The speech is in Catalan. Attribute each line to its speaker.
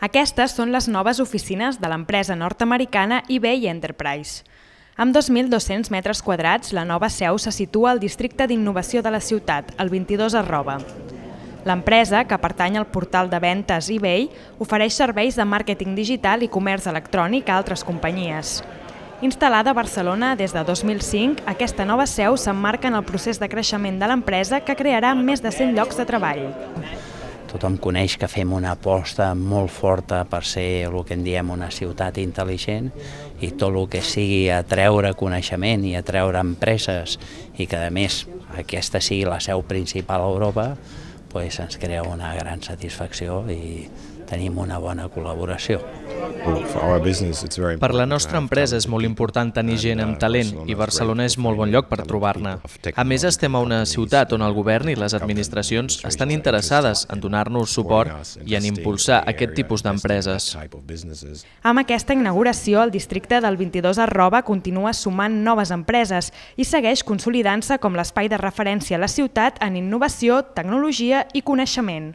Speaker 1: Aquestes són les noves oficines de l'empresa nord-americana eBay Enterprise. Amb 2.200 metres quadrats, la nova seu se situa al districte d'innovació de la ciutat, el 22 arroba. L'empresa, que pertany al portal de ventes eBay, ofereix serveis de màrqueting digital i comerç electrònic a altres companyies. Instal·lada a Barcelona des de 2005, aquesta nova seu s'emmarca en el procés de creixement de l'empresa que crearà més de 100 llocs de treball.
Speaker 2: Tothom coneix que fem una aposta molt forta per ser el que en diem una ciutat intel·ligent i tot el que sigui atreure coneixement i atreure empreses i que a més aquesta sigui la seu principal a Europa, pues ens crea una gran satisfacció i tenim una bona col·laboració.
Speaker 3: Per la nostra empresa és molt important tenir gent amb talent i Barcelona és molt bon lloc per trobar-ne. A més, estem a una ciutat on el govern i les administracions estan interessades en donar-nos suport i en impulsar aquest tipus d'empreses.
Speaker 1: Amb aquesta inauguració, el districte del 22 arroba continua sumant noves empreses i segueix consolidant-se com l'espai de referència a la ciutat en innovació, tecnologia i coneixement.